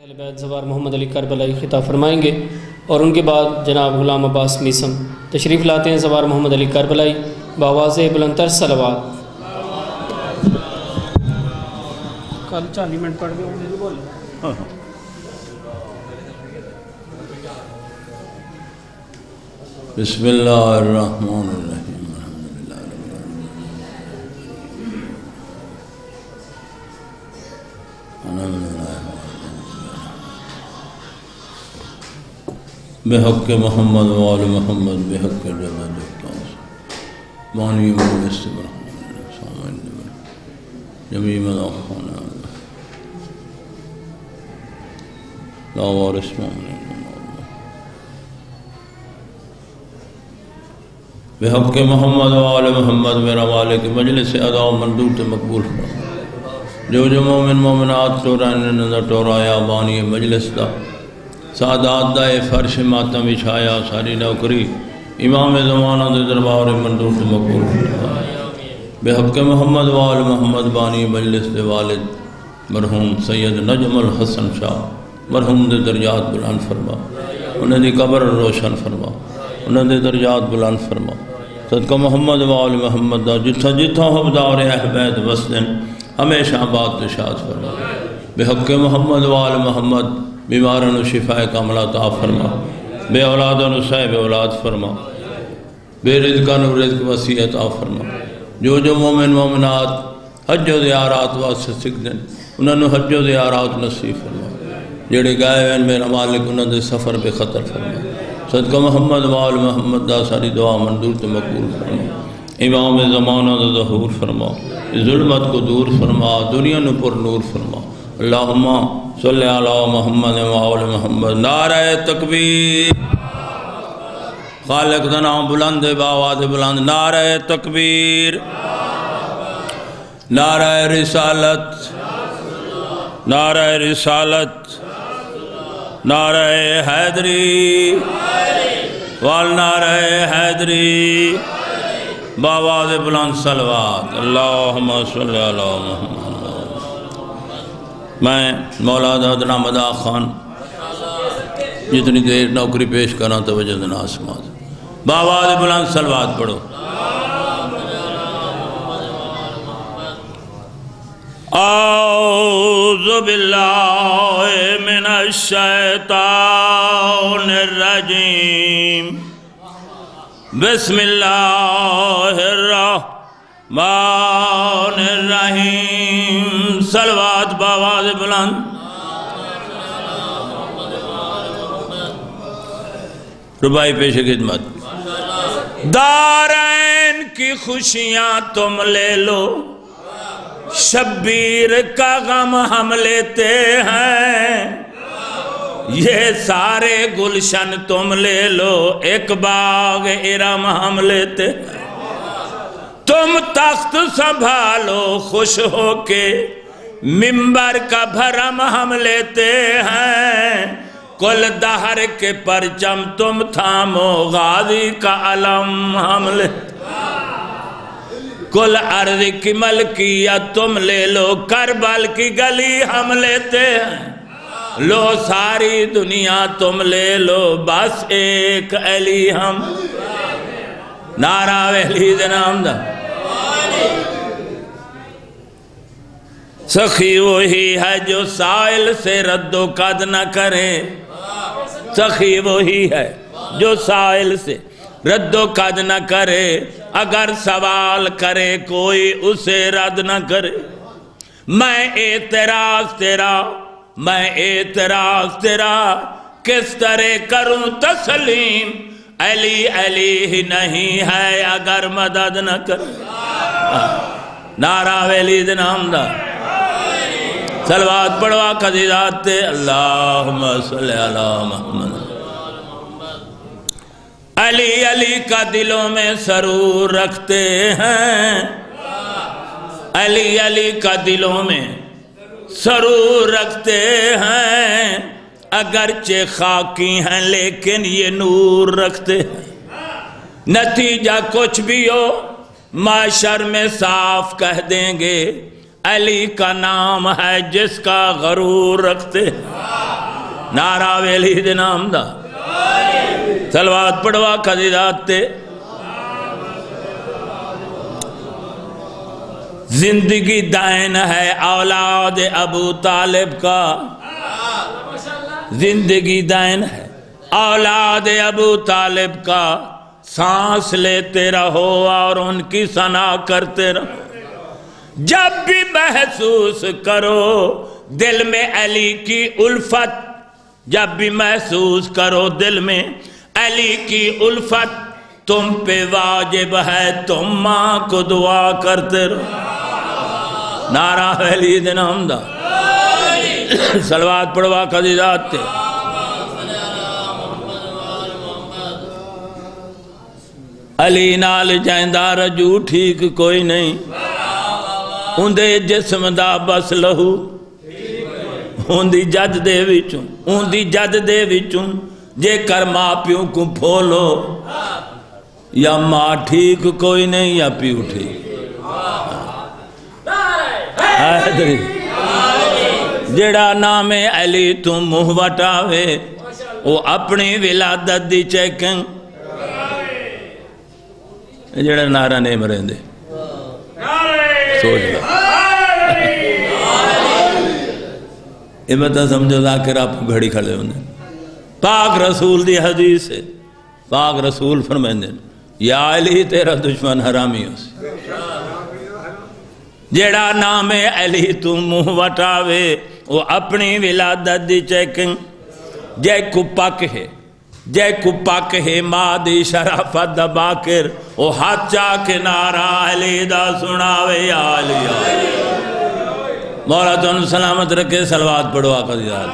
اہل بیت زوار محمد علی کربلائی خطاب فرمائیں گے اور ان کے بعد جناب غلام عباس میسم تشریف لاتے ہیں زوار محمد علی کربلائی باواز بلندر سلوات کل چالی منٹ پڑھ گئے بولے بسم اللہ الرحمن الرحیم۔ الحمدللہ۔ رب بحق محمد وآل محمد، بحق جمال اختاس بانی مجلس برحمن سامن جميع مدعونا لا وارث مؤمن بحق محمد وآل محمد، میرا مالک، مجلس ادا و مندوب تے مقبول۔ فرما جو جو مومن مومنات ٹورائن نظر ٹورایا، بانی مجلس دا۔ سعادات دا اے فرش ماتم بچھایا ساری نوکری امام زمانہ دے دربار مندوب تے مقبول۔ فرما بحق محمد وآل محمد بانی مجلس دے والد، مرحوم سید نجم الحسن شاہ، مرحوم دے درجات بلند فرما۔ انہیں دی قبر روشن فرما۔ انہیں دے درجات بلند فرما۔ صدقہ محمد وآل محمد دا جتھا جتھا حبدار احبید وسدن، ہمیشہ بات تشاد فرما۔ بحق محمد وآل محمد بیمارن و شفاء کاملہ تا فرما۔ بے اولادن صاحب اولاد فرما۔ بے رزقن و رزق وسیع عطا فرما۔ جو جو مومن مومنات حج و زیارات واسطے سکھ دن انہوں نے حج و زیارات نصیب فرما۔ جڑے گائے ہیں میرا مالک انہوں نے سفر بے خطر فرما۔ صدقہ محمد وآل محمد دا ساری دعا مندور تے مقبول فرما۔ امام زمانہ دا ظہور فرما۔ ظلمت کو دور فرما، دنیا نو پر نور فرما۔ اللہم صلی علی محمد وآل محمد. نعرہ تکبیر. خالق دا نام بلند باواد بلند. نعرہ تکبیر. نعرہ رسالت. نعرہ رسالت. نعرہ حیدری. والنعرہ حیدری. باواز بلند سلوات. اللہم صلی اللہ محمد. میں مولا دادنا مدا خان، جتنی دیر نوکری پیش کرنا توجہ دینا آسمان۔ باواز بلند سلوات پڑھو۔ اعوذ باللہ من الشیطان الرجیم۔ بسم اللہ الرحمن الرحیم سلوات باواز بلند۔ ربائی پیش خدمت۔ دارین کی خوشیاں تم لے لو۔ شبیر کا غم ہم لیتے ہیں۔ یہ سارے گلشن تم لے لو۔ ایک باغ ارم ہم لیتے ہیں۔ تم تخت سنبھالو، خوش ہو کے ممبر کا بھرم ہم لیتے ہیں۔ کل دہر کے پرچم تم تھامو، غازی کا علم ہم لیتے ہیں کل عرض کی ملکیت تم لے لو، کربل کی گلی ہم لیتے ہیں۔ لو ساری دنیا تم لے لو، بس ایک علی ہم۔ نعرہ ویلی دنام دا۔ سخی وہی ہے جو سائل سے رد و قد نہ کرے۔ سخی وہی ہے جو سائل سے رد و قد نہ کرے۔ اگر سوال کرے کوئی اسے رد نہ کرے۔ میں اعتراض تیرا، میں اعتراض تیرا، کس طرح کروں تسلیم؟ علی علی ہی نہیں ہے اگر مدد نہ کرے۔ نعرہ ویلی دنام دا سلوات پڑھوا قدیدات تے۔ اللہم صلی اللہ محمد۔ علی علی کا دلوں میں سرور رکھتے ہیں۔ علی علی کا دلوں میں سرور رکھتے ہیں۔ اگرچہ خاکی ہیں لیکن یہ نور رکھتے ہیں۔ نتیجہ کچھ بھی ہو معاشر میں صاف کہہ دیں گے، علی کا نام ہے جس کا غرور رکھتے ہیں۔ نارا ویلی دے نام دا۔ سلوات پڑوا کدی ذات تے۔ زندگی دائن ہے اولاد ابو طالب کا۔ زندگی دائن ہے اولاد ابو طالب کا۔ سانس لیتے رہو اور ان کی سنا کرتے رہو۔ جب بھی محسوس کرو دل میں علی کی الفت، جب بھی محسوس کرو دل میں علی کی الفت، تم پہ واجب ہے تم ماں کو دعا کرتے رہو۔ نعرہ علی دن حمدہ۔ سلوات پڑوا قدی ذات علی نال جائندہ رجو ٹھیک کوئی نہیں۔ اندے جسم دا بس لہو۔ اندی جد دے وچوں۔ اندی جد دے وچوں۔ جے کر ماں پیوں کو پھولو۔ یا ماں ٹھیک کوئی نہیں یا پیو ٹھیک۔ جڑا نام علی تم منہ وٹاوے وہ اپنی ولادت دی چیکنگ۔ جڑا نعرہ نہیں مرین دے سوچ گا یہ بتا سمجھو ذاکر آپ کو گھڑی کھڑے ہونے پاک رسول دی حدیث ہے پاک رسول فرمائیں دے یا علی تیرا دشمن حرامی ہو سی جیڑا نام علی تو منہ وٹاوے وہ اپنی ولادت دی چیکنگ جے کو پاک ہے جے کو پاک ہے دی شرافت دا باکر وہ ہاتھ چاہ کے نارا علی دا سناوے، یا آلی مولا تن سلامت رکھے، سلوات پڑھو آقا دی ذات۔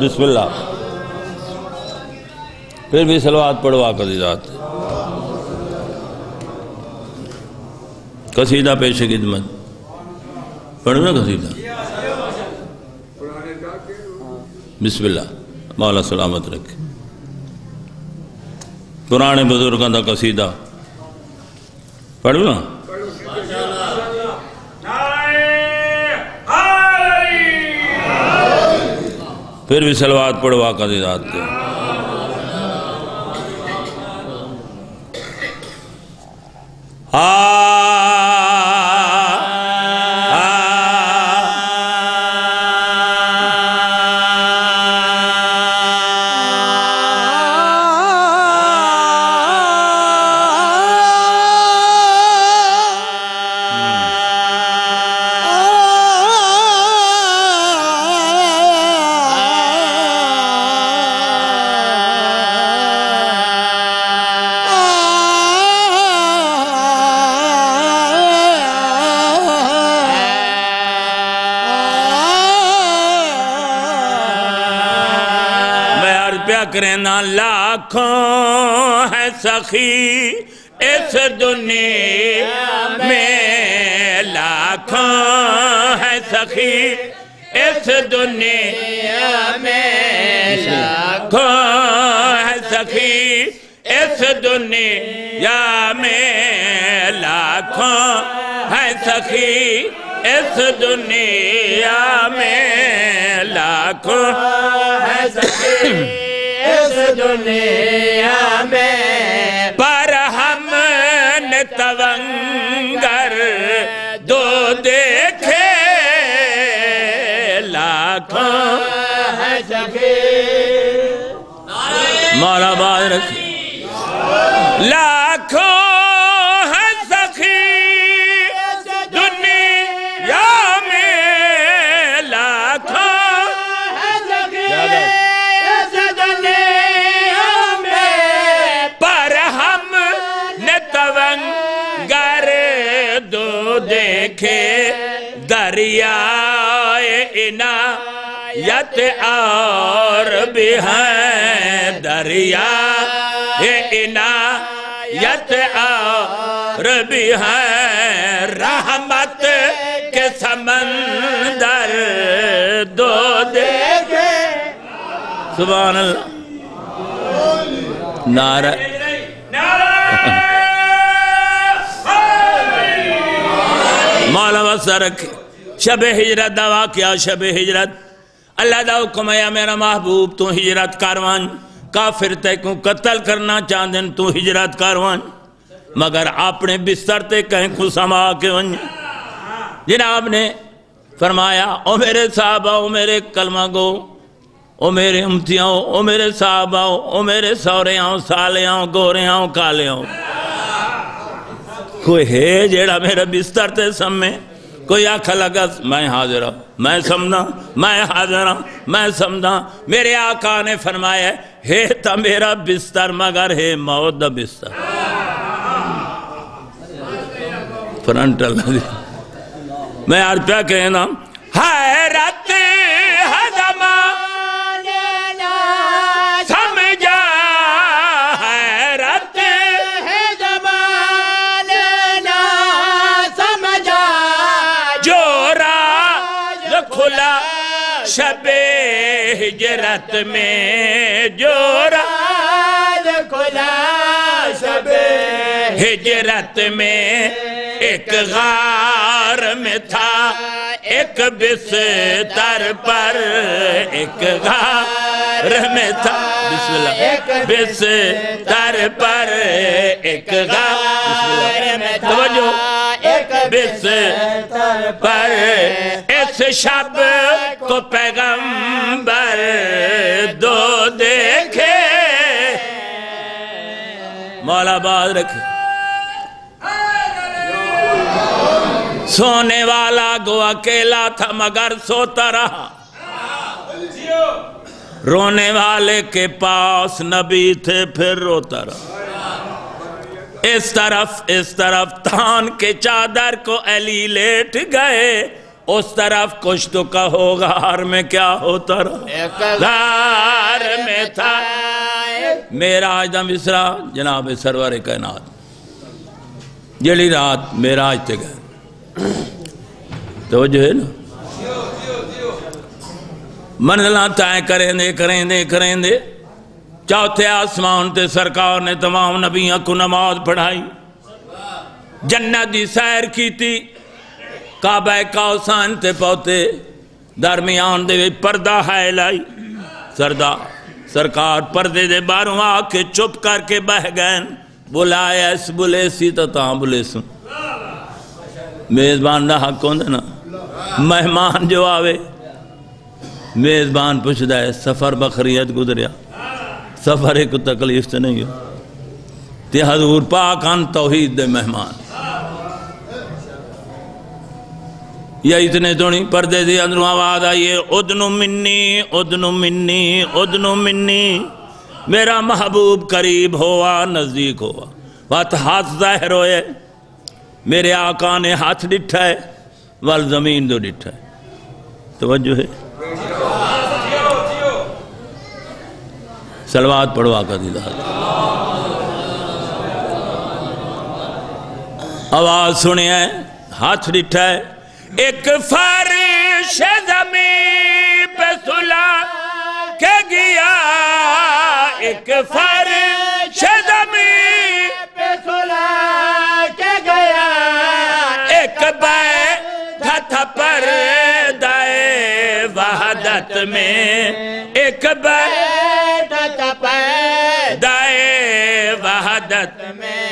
بسم اللہ۔ پھر بھی سلوات پڑھو آقا دی ذات۔ قصیدہ پیش خدمت۔ پڑھو نا قصیدہ۔ بسم اللہ۔ مولا سلامت رکھے پرانے بزرگوں کا قصیدہ۔ پڑھو۔ نا پھر بھی سلوات پڑھو آقا دی ذات کے میں ہاں۔ کرنا لاکھوں ہے سخی اس دنیا میں لاکھوں ہے سخی اس دنیا میں لاکھوں ہے سخی اس دنیا میں لاکھوں ہے سخی اس دنیا میں لاکھوں ہے سخی اس دنیا میں۔ پر ہم نے تونگر دو دیکھے۔ لاکھوں ہے سخی مولا باد رکھی لاکھوں عنایت اور بھی ہیں دریائے عنایت اور بھی ہیں رحمت کے سمندر، دو دیکھے۔ سبحان اللہ۔ نعرہ۔ مولا وسع رکھے شب ہجرت، دعا کیا شب ہجرت۔ اللہ دا حکم ہے میرا محبوب، تو ہجرت کروان کافر تے کو قتل کرنا چاندن، تو ہجرت کروان مگر اپنے بستر تے کہیں کو سما کے ونج جناب نے فرمایا، او میرے صحابہ، او میرے کلمہ گو۔ او میرے امتیاں، او میرے صحابہ، او میرے سوریاں، سالیاں، گوریاں، کالیاں۔ کوئی ہے جیڑا میرا بستر تے سمیں کوئی آکھا لگا، میں حاضر ہوں، میں سمجھا میں حاضر ہوں، میں سمجھا میرے آقا نے فرمایا ہے تا میرا بستر، مگر ہے موت دا بستر. فرنٹ اللہ دی۔ میں آج پہ کہنا ہائے ہجرت میں جو راز کھلا شب ہجرت میں ایک غار میں تھا ایک بستر پر ایک غار میں تھا۔ بسم اللہ۔ بستر پر ایک غار میں تھا۔ توجہ۔ ایک بستر پر۔ اس شب کو پیغمبر مولا بعد رکھے سونے والا گو اکیلا تھا مگر سوتا رہا۔ رونے والے کے پاس نبی تھے پھر روتا رہا۔ اس طرف اس طرف تھان کے چادر کو علی لیٹ گئے۔ اس طرف کچھ تو کہو غار میں کیا ہوتا رہا۔ غار میں تھا۔ میراج دا مصرا جناب سرور کائنات۔ جڑی رات میراج تے گئے۔ توجہ ہے نا؟ منزلہ تائیں کریں دے کریں دے کریں دے۔ چوتھے آسمان تے سرکار نے تمام نبیاں کو نماز پڑھائی۔ جنت دی سیر کی تھی کعبہ کاؤسان تے پوتے۔ درمیان دے پردہ ہے لائی۔ سردہ سرکار پردے دے باروں آ کے چپ کر کے بہ گئے بلایا اس بلے سی تو تاں بلے سن میزبان دا حق ہوں نا۔ مہمان جو آوے۔ میزبان پوچھ ہے، سفر بخریت گزریا۔ سفر ایک تکلیف سے نہیں ہو۔ تے حضور پاکان توحید دے مہمان۔ یا اتنے تو نہیں، پردے دی اندروں آواز آئیے ادنو منی ادنو منی ادنو منی۔ میرا محبوب قریب ہوا نزدیک ہوا بات ہاتھ ظاہر ہوئے۔ میرے آقا نے ہاتھ ڈٹھا ہے، وال زمین دو ڈٹھا ہے۔ توجہ ہے۔ سلوات پڑھوا کا دیدہ آواز سنیا ہے، ہاتھ ڈٹھا ہے۔ ایک فرش زمین پہ سلا کے گیا، ایک فرش زمین پہ سلا کے گیا۔ ایک بیٹھت پر دائے وحدت میں۔ ایک بیٹھت پہ دائے وحدت میں۔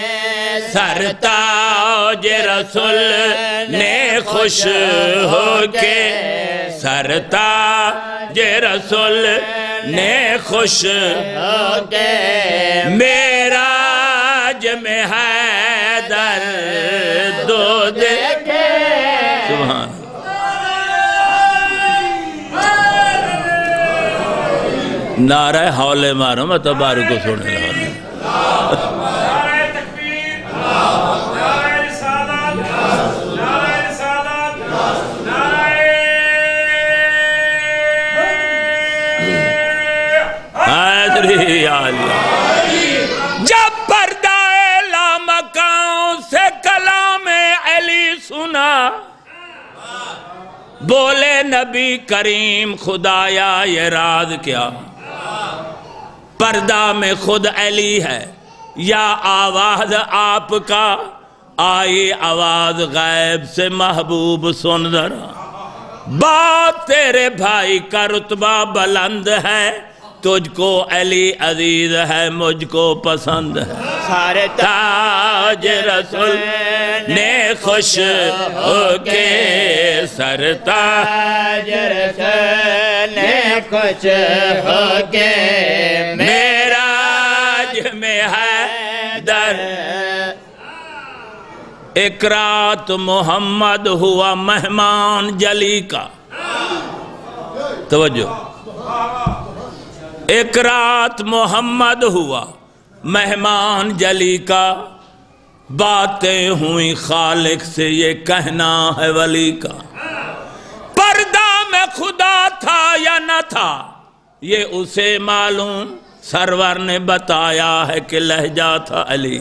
سرتاج رسول نے خوش ہو کے سرتاج رسول نے خوش ہو کے میراج میں حیدر دو دیکھے سبحان نعرہ حولے مارو میں تبارو کو سونے لگا حیدری اللہ جب پردہ لامکاؤں سے کلام علی سنا۔ بولے نبی کریم، خدایا یہ راز کیا؟ پردہ میں خود علی ہے۔ یا آواز آپ کا؟ آئی آواز غیب سے محبوب سن ذرا۔ بات تیرے بھائی کا رتبہ بلند ہے، تجھ کو علی عزیز ہے، مجھ کو پسند ہے۔ سارے تاج رسول نے خوش ہو کے سرتا تاج رسول نے کچھ ہو کے میراج ایک رات محمد ہوا مہمان جلی کا۔ توجہ۔ ایک رات محمد ہوا مہمان جلی کا۔ باتیں ہوئی خالق سے، یہ کہنا ہے ولی کا۔ پردہ میں خدا تھا یا نہ تھا، یہ اسے معلوم سرور نے بتایا ہے کہ لہجہ تھا علی۔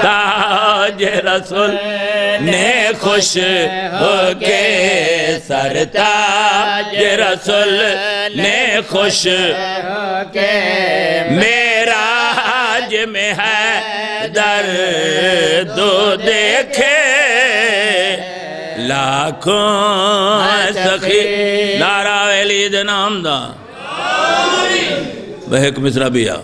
تاج رسول نے خوش ہو کے سر تاج رسول نے خوش ہو کے میرا آج میں ہے در دو دیکھے۔ لاکھوں سخی، لارا ویلید نام دا بہک مصرہ بھی آ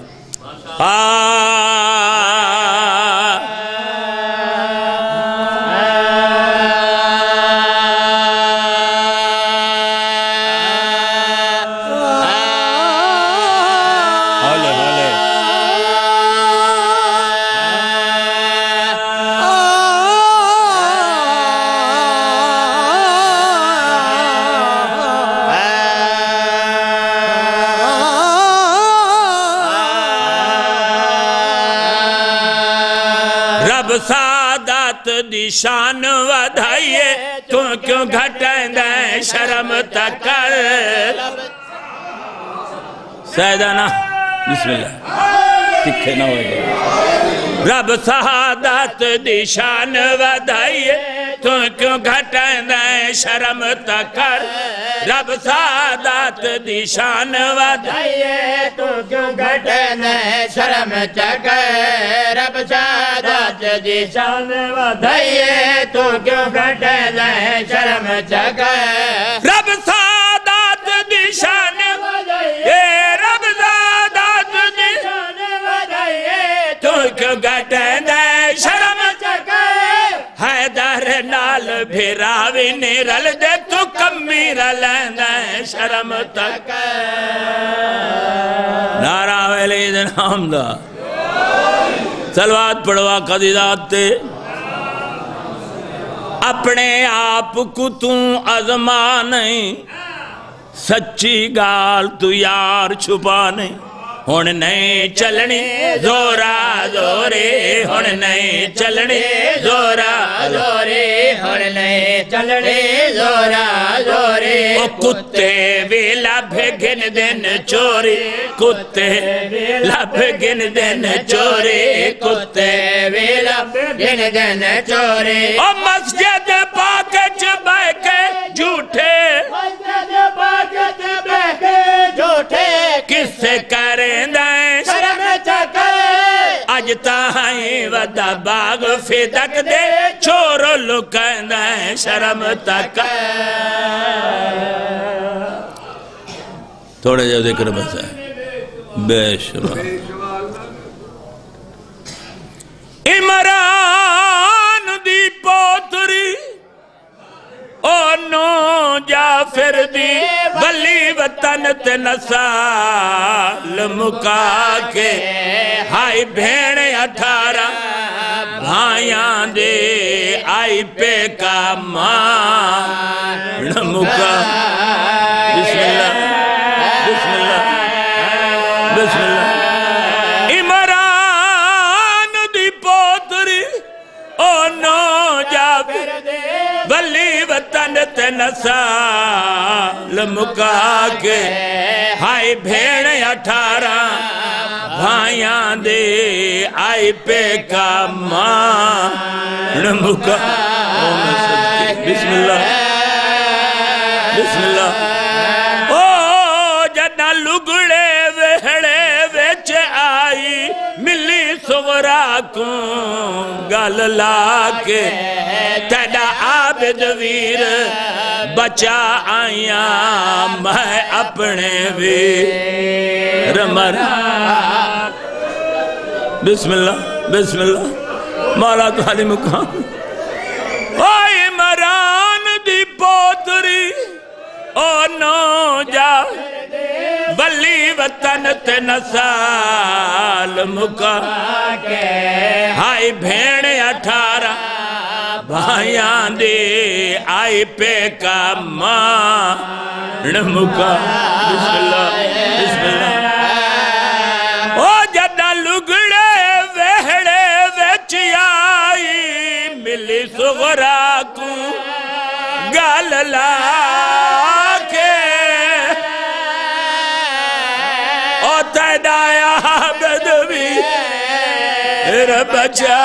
رب سادات دی شان ودھائیے تو کیوں گھٹیں دیں شرم تکر؟ سیدانہ بسم اللہ۔ تکھے نہ ہوئے۔ گا رب سادات دی شان ودھائیے تو کیوں گھٹیں دیں شرم تکر رب سادت دی شان ودھائیے تو کیوں گھٹنے شرم چکے رب شادت دی شان ودھائیے تو کیوں گھٹنے شرم چکے رب سادت دی شان اے رب سادت دی شان ودھائیے تو کیوں گھٹیں رل نال بھیراوی نیرل دے تو کمی رلیں دیں شرم تک۔ نارا ویلی دن حمدہ سلوات پڑھوا قدیدات تے۔ اپنے آپ کو توں ازما نہیں سچی گال تو یار چھپا نہیں ہن نہیں چلنی زورا زورے ہن نہیں چلنی زورا زورے ہن نہیں چلنے زورا زورے او کتے بھی لب گن دن چوری کتے لب گن دن چوری کتے بھی لب دن دن چورے او مسجد کس کریں دیں شرم چکے اج تائیں ودا باغ فدک دے۔ چھوڑ لکیں دیں شرم تک تھوڑے جو ذکر بس ہے۔ بے شمار۔ نو جعفر دی ولی وطن تے نسال مکا کے ہائی بھیڑ اٹھارہ بھائیاں دے آئی پہ کا مان مکا بسم اللہ بسم اللہ بسم اللہ عمران دی پوتری او نو جعفر ولی وطن تے نسال مکا کے۔ ہائی بھیڑ اٹھارہ، بھائیاں دے آئی پہ کا مان مکا بسم اللہ بسم اللہ او جنا لگڑے وہڑے وچ آئی، ملی سورا کو گل لا کے۔ تیڈا عابد ویر بچا آیا میں اپنے ویر۔ مرا بسم اللہ بسم اللہ۔ مولا تو تحالی مقام۔ آئی مران دی پوتری، او نو جا ولی وطن تے نسال مکا۔ ہائی بھیڑ اٹھارہ۔ بھائیاں دی آئی پہ کا مان مکا بسم اللہ بسم اللہ او جدہ لگڑے وہڑے وچ آئی ملی سغرا کو گال لا کے او تیدایا بدوی رب بچا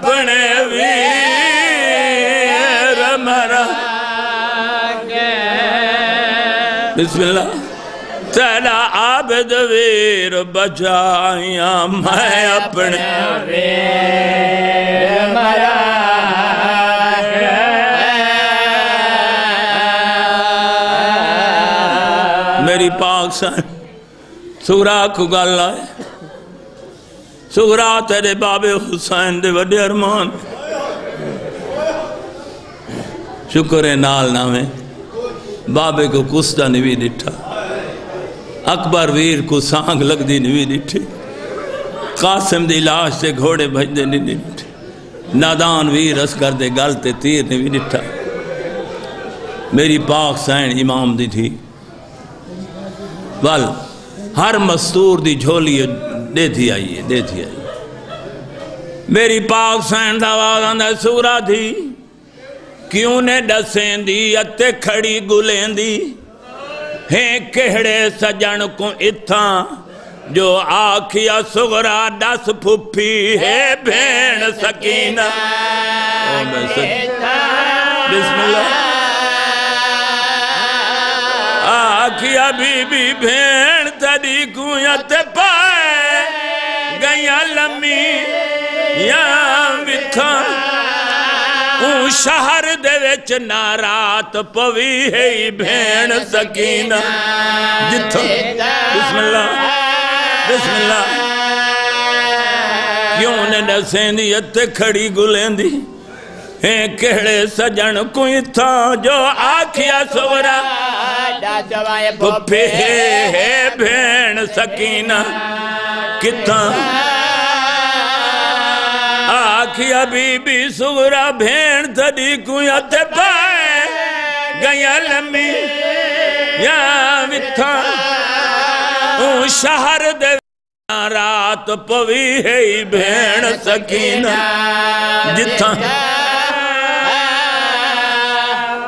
اپنے ویر مرا بسم اللہ تیرا عابد ویر بچایا میں اپنے میری پاک سن سورا کو گل آئے سورا تیرے باب حسین دے وڈے ارمان شکر ہے نال نامے بابے کو کستا نوی ڈٹھا اکبر ویر کو سانگ لگ دی نوی ڈٹھی قاسم دی لاش سے گھوڑے بھج دے نوی ڈٹھی نادان ویر اس کر دے گل تے تیر نوی ڈٹھا میری پاک سین امام دی تھی بل ہر مستور دی جھولی دے تھی آئیے دے تھی آئیے میری پاک سین دا آواز ہے، سورا تھی کیوں نے ڈسیں دی اتے کھڑی گلیں دی ہیں کہڑے سجن کو اتھاں؟ جو آکھیا، سغرا ڈس پھپی ہے بھین سکینہ۔ بسم اللہ۔ آکھیا، بی بی بھین تری کویت پائے لمی شہر دے وچ نارات پوی ہے بھین سکینہ۔ جتھو بسم اللہ بسم اللہ۔ کیوں دی اتے کھڑی گلیں دی ہیں کہڑے سجن کوئی تھا جو آکھیا سورا۔ پپے ہے بھین سکینہ۔ کتھاں آکھیا بی بی سورا بھین تھڑی کوئی اتے پائے۔ گیا لمی یا وتھا۔ اون شہر دے رات پوی ہے بھین سکینہ۔ جتھاں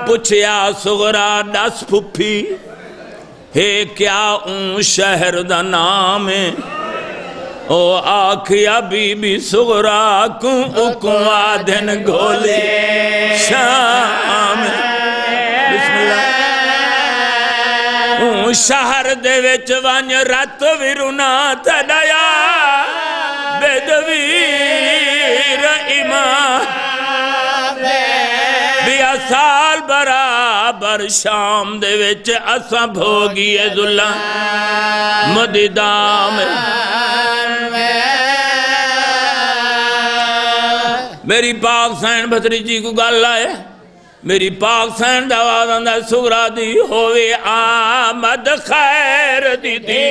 پچھیا سغرا ڈس پھپی ہے کیا اون شہر دا نام ہے؟ او آکھیا بی بی سغرا کن اکن آدھن گھولے۔ شام۔ بسم اللہ۔ اون شہر دے وچ وانج رات ویرونا تڑیا بیدویر ایمان بیا سال برابر شام دے وچ اساں بھوگیے ذلہ مددام میری پاک سین بھتری جی کو گل آئے، میری پاک سین دواز اندر سغرا دی ہوئے آمد، خیر دی دی،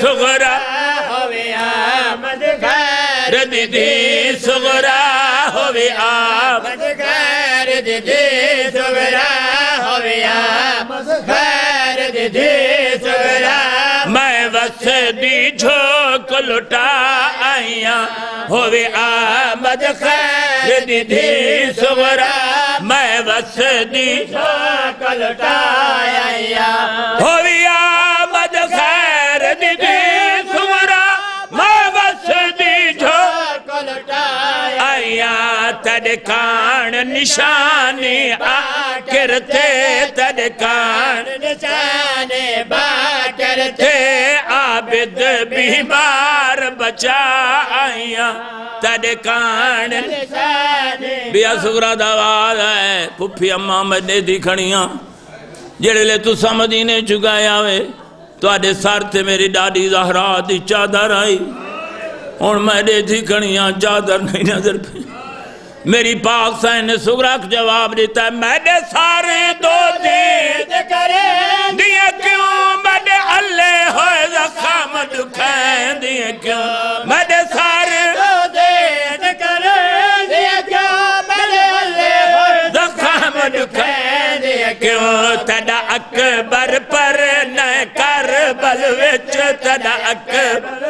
سغرا ہوئے آمد، خیر دی دی، سغرا ہوئے آمد، خیر دی دی، سغرا ہوئے آمد، خیر دی دی، سغرا میں وس دی جھوک لٹا آئیاں ہوئے آمد، خیر دی دی سغرا میں وس دی کلٹایا ہوئے آمد خیر دی دی سغرا میں وس دی جھوک کلٹایا آیا تڑکان نشانی آکر تھے تڑکان نشانے باکر تھے عابد بیمار بچا آیا تڑکان نشانے بیا سگرا دواز ہے پھپی اممہ مدے دی کھڑیاں جڑے لے تو سمدینے چکایا ہوئے تو آدھے سار تھے میری ڈاڈی زہرا دی چادر آئی۔ اور میں تھی کھڑیاں چادر نہیں نظر پہ میری پاک سائن نے سگرک جواب دیتا ہے میں دے سارے دو دید کرے دیئے کیوں میں دے اللہ ہوئے زخام دکھائیں دیئے کیوں میں دے سارے تو دید کرے دیا کیا بلے اللہ ہوئے زخام دکھائیں دیئے کیوں تڑا اکبر پر نہ کربل وچ تڑا اکبر